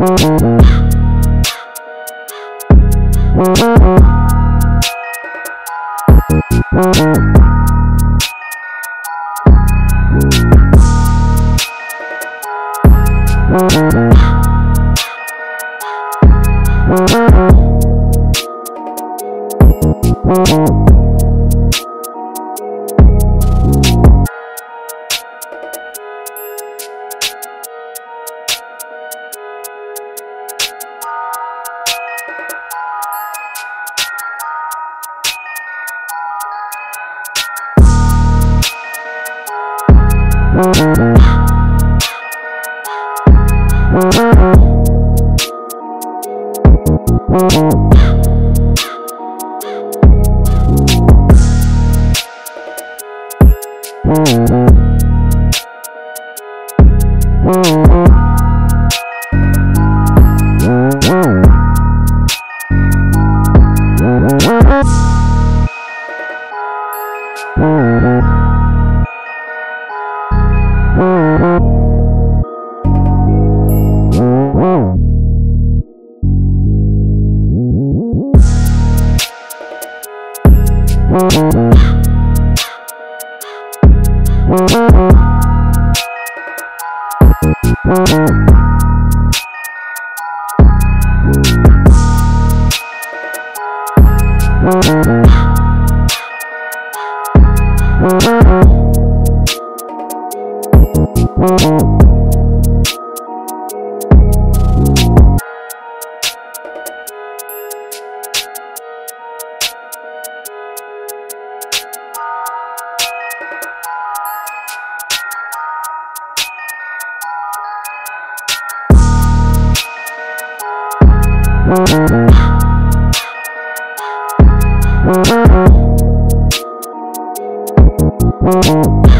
Thank Mm-hmm. Thank Thank you.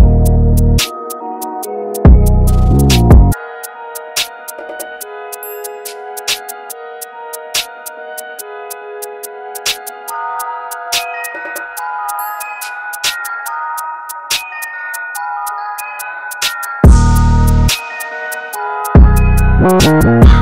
Mm-hmm.